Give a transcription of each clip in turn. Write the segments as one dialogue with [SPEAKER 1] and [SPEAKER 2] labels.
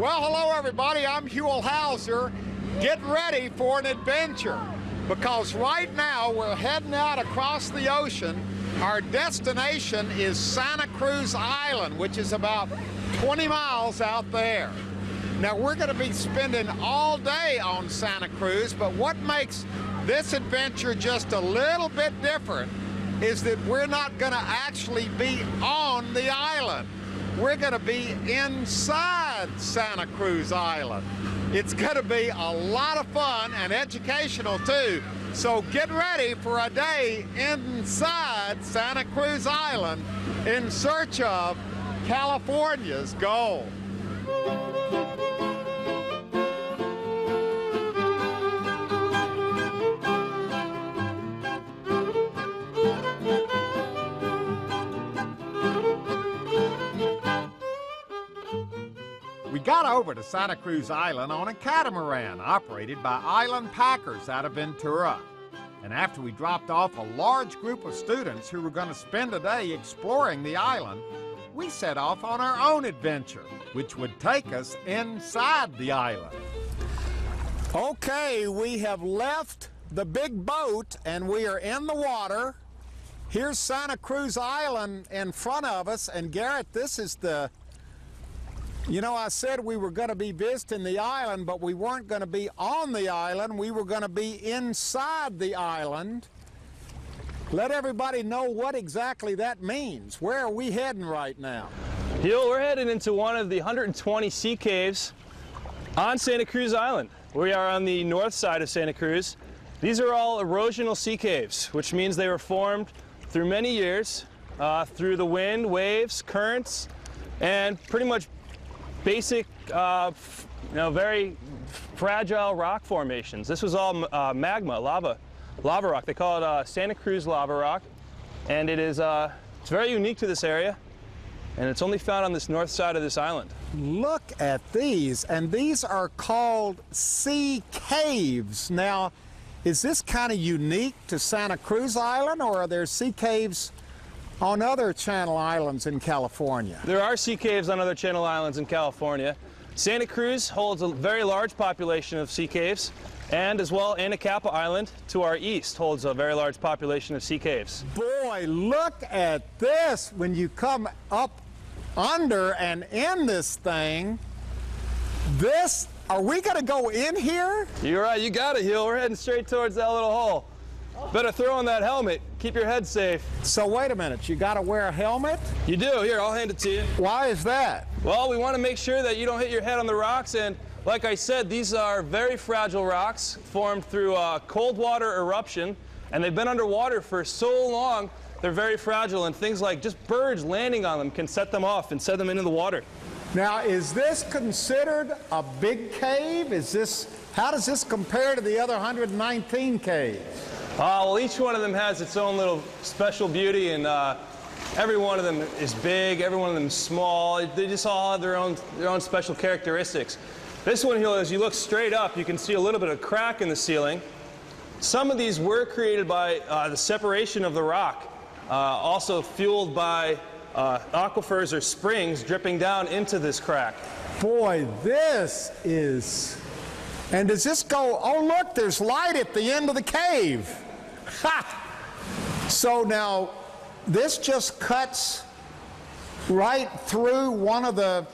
[SPEAKER 1] Well, hello everybody. I'm Huell Howser. Get ready for an adventure because right now we're heading out across the ocean. Our destination is Santa Cruz Island, which is about 20 miles out there. Now we're going to be spending all day on Santa Cruz, but what makes this adventure just a little bit different is that we're not going to actually be on the island. We're going to be inside Santa Cruz Island. It's going to be a lot of fun and educational too. So get ready for a day inside Santa Cruz Island in search of California's gold. We got over to Santa Cruz Island on a catamaran operated by Island Packers out of Ventura. And after we dropped off a large group of students who were going to spend a day exploring the island, we set off on our own adventure, which would take us inside the island. Okay, we have left the big boat and we are in the water. Here's Santa Cruz Island in front of us, and Garrett, this is the you know, I said we were going to be visiting the island, but we weren't going to be on the island. We were going to be inside the island. Let everybody know what exactly that means. Where are we heading right now?
[SPEAKER 2] Huell, we're heading into one of the 120 sea caves on Santa Cruz Island. We are on the north side of Santa Cruz. These are all erosional sea caves, which means they were formed through many years, uh, through the wind, waves, currents, and pretty much basic, uh, you know, very fragile rock formations. This was all uh, magma, lava, lava rock. They call it uh, Santa Cruz lava rock, and it is uh, it's very unique to this area, and it's only found on this north side of this island.
[SPEAKER 1] Look at these, and these are called sea caves. Now, is this kind of unique to Santa Cruz Island, or are there sea caves on other channel islands in California?
[SPEAKER 2] There are sea caves on other channel islands in California. Santa Cruz holds a very large population of sea caves, and as well Anacapa Island to our east holds a very large population of sea caves.
[SPEAKER 1] Boy, look at this when you come up under and in this thing. This, are we going to go in here?
[SPEAKER 2] You're right, you got it, Huell. We're heading straight towards that little hole. Better throw on that helmet. Keep your head safe.
[SPEAKER 1] So wait a minute, you got to wear a helmet?
[SPEAKER 2] You do. Here, I'll hand it to you.
[SPEAKER 1] Why is that?
[SPEAKER 2] Well, we want to make sure that you don't hit your head on the rocks. And like I said, these are very fragile rocks formed through a cold water eruption. And they've been underwater for so long, they're very fragile. And things like just birds landing on them can set them off and send them into the water.
[SPEAKER 1] Now, is this considered a big cave? Is this, how does this compare to the other 119 caves?
[SPEAKER 2] Uh, well, each one of them has its own little special beauty, and uh, every one of them is big, every one of them is small. They just all have their own, their own special characteristics. This one here, as you look straight up, you can see a little bit of crack in the ceiling. Some of these were created by uh, the separation of the rock, uh, also fueled by uh, aquifers or springs dripping down into this crack.
[SPEAKER 1] Boy, this is. And does this go? Oh, look, there's light at the end of the cave. Ha! So now, this just cuts right through one of the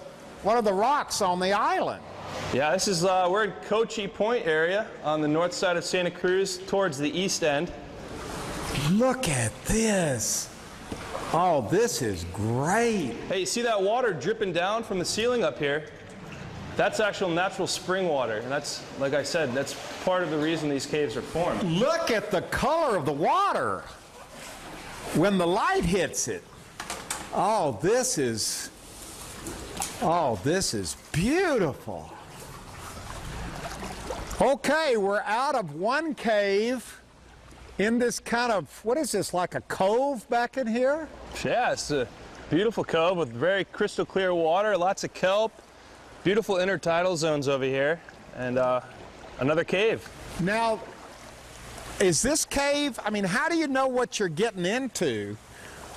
[SPEAKER 1] one of the rocks on the island.
[SPEAKER 2] Yeah, this is uh, we're in Coche Point area on the north side of Santa Cruz, towards the east end.
[SPEAKER 1] Look at this. Oh, this is great.
[SPEAKER 2] Hey, you see that water dripping down from the ceiling up here? That's actual natural spring water, and that's, like I said, that's part of the reason these caves are formed.
[SPEAKER 1] Look at the color of the water when the light hits it. Oh, this is, oh, this is beautiful. Okay, we're out of one cave in this kind of, what is this, like a cove back in here?
[SPEAKER 2] Yeah, it's a beautiful cove with very crystal clear water, lots of kelp, beautiful intertidal zones over here, and uh, another cave.
[SPEAKER 1] Now, is this cave, I mean, how do you know what you're getting into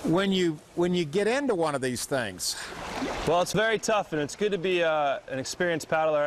[SPEAKER 1] when you when you get into one of these things?
[SPEAKER 2] Well, it's very tough, and it's good to be uh, an experienced paddler